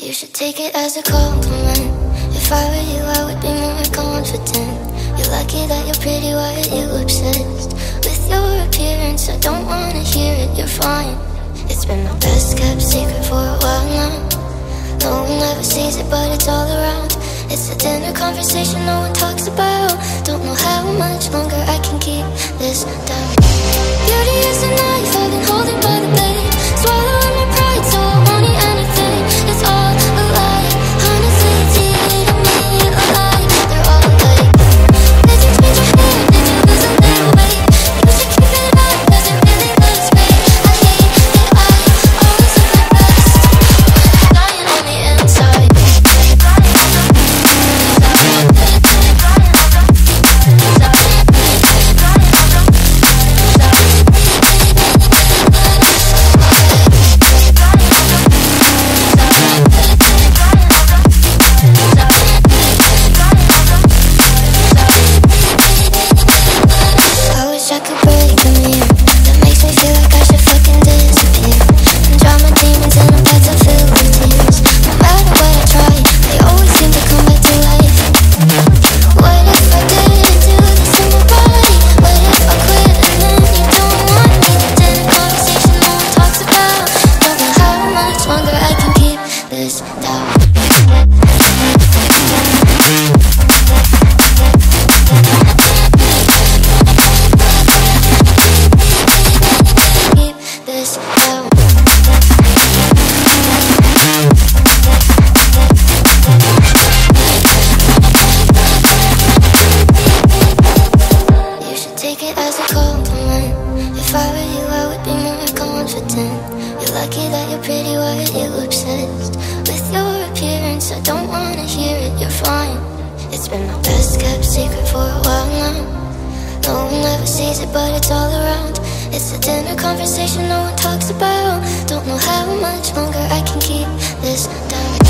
You should take it as a compliment. If I were you, I would be more confident. You're lucky that you're pretty, why are you obsessed with your appearance? I don't wanna hear it, you're fine. It's been my best kept secret for a while now. No one ever sees it, but it's all around. It's a dinner conversation no one talks about. Don't know how much longer I can keep this down. Beauty is a knife I've been holding by the blade. Lucky that you're pretty, why are you obsessed with your appearance? I don't wanna hear it, you're fine. It's been my best kept secret for a while now. No one ever sees it, but it's all around. It's a dinner conversation no one talks about. Don't know how much longer I can keep this down.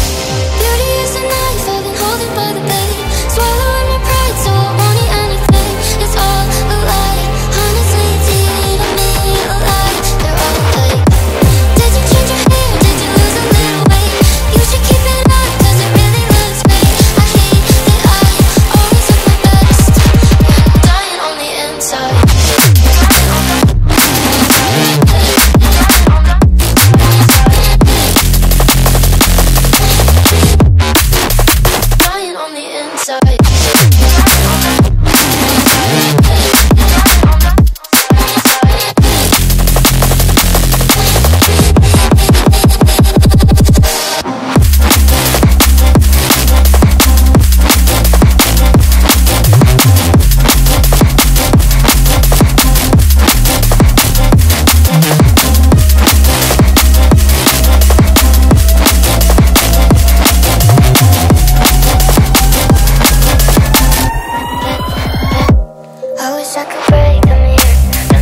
wish I could break them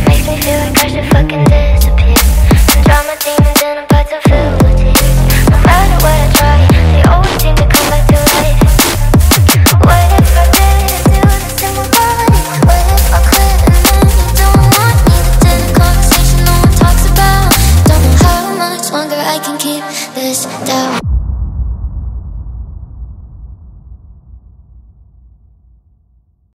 makes me feel like I should fucking disappear. And draw my demons in a box and fill tears. No matter what I try, they always seem to come back to life. What if I didn't do this my? What if I couldn't don't want me in a conversation no one talks about. Don't know how much longer I can keep this down